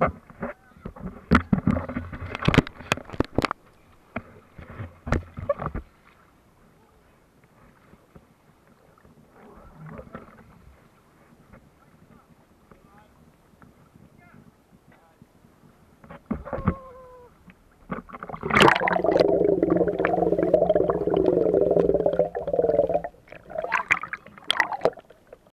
Ha ha ha.